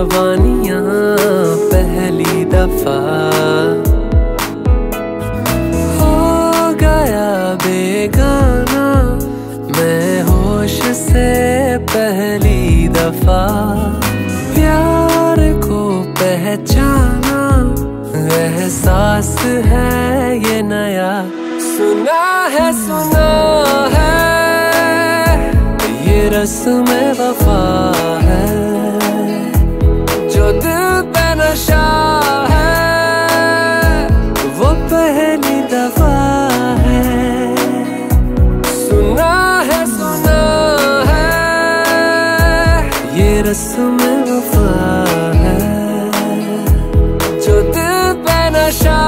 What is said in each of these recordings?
जवानियाँ पहली दफ़ा। हो गया बेगाना, मैं होश से पहली दफ़ा। प्यार को पहचाना, एहसास है ये नया। सुना है, सुना। रस्म वफा है, जो दिल पे नशा है, वो पहली दफ़ा है। सुना है सुना है, ये रस्म वफा है, जो दिल पे नशा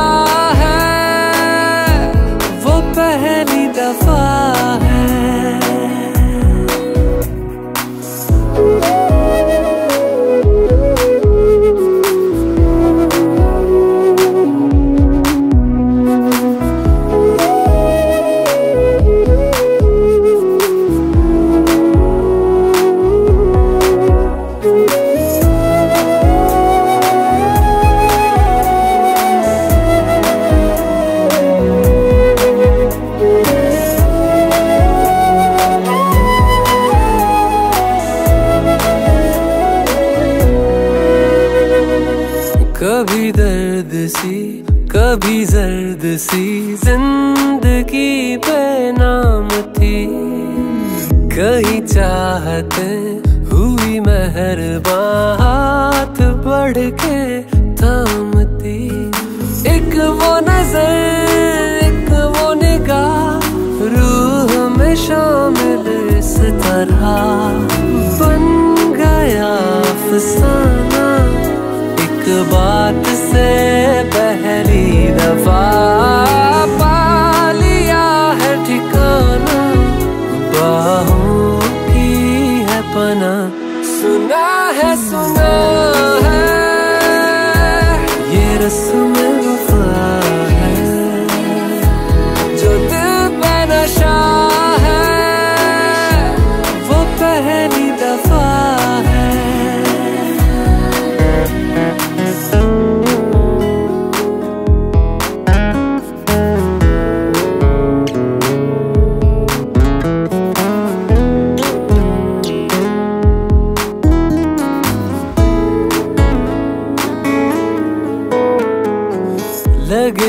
दर्द सी, कभी जर्द सी, ज़िंदगी पे नाम थी। कहीं चाहते हुई मेहरबान हाथ बढ़ के थामती एक वो नज़र, एक वो निगाह, रूह में शामिल इस तरह बन गया एक बात से पहली दफ़ा पा लिया है ठिकाना, बाहों की है पना। सुना है, सुना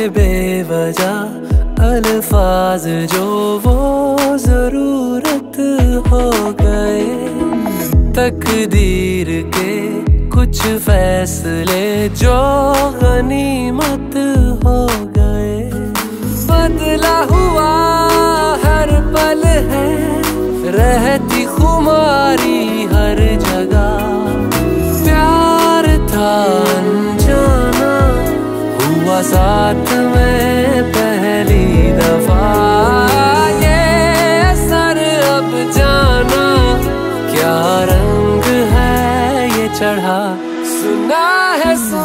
बेवजह अल्फाज जो वो ज़रूरत हो गए। तकदीर के कुछ फैसले जो गनीमत हो गए। बदला हुआ हर पल है, रहती खुमारी साथ में पहली दफ़ा। ये सर अब जाना, क्या रंग है ये चढ़ा? सुना है सुना